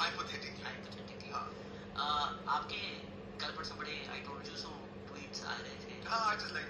Hypothetically hypothetically हाँ। आपके कल परसों बड़े I told you so tweets आ रहे थे। हाँ आई जस्ट लाइक